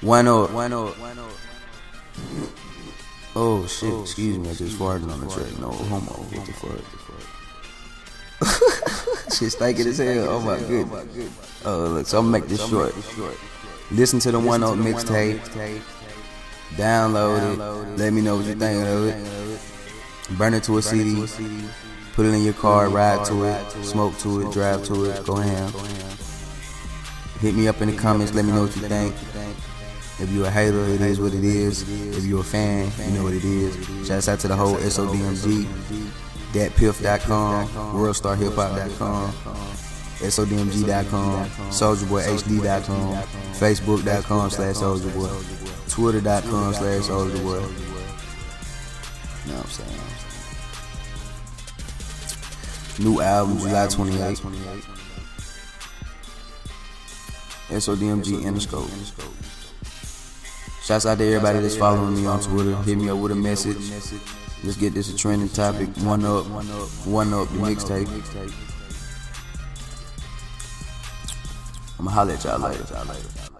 One up. One up. Oh shit, excuse me, I just farted on the track. No homo. What the fuck? Shit stinking as hell. Oh my goodness. Oh look, so I'm gonna make this short. Listen to the one up mixtape. Download it. Let me know what you think of it. Burn it to a CD. Put it in your car, ride to it, smoke to it, drive to it, go ham. Hit me up in the comments, let me know what you think. If you a hater, it is what it is. If you a fan, you know what it is. Shouts out to the whole SODMG, thatpiff.com, worldstarhiphop.com, SODMG.com, souljaboyhd.com, facebook.com slash souljaboy, twitter.com slash souljaboy. You know what I'm saying? New album, July 28th. SODMG Interscope. Shouts out to everybody that's following me on Twitter. Hit me up with a message. Let's get this a trending topic. One up, one up, One up. the mixtape. I'ma holler at y'all later.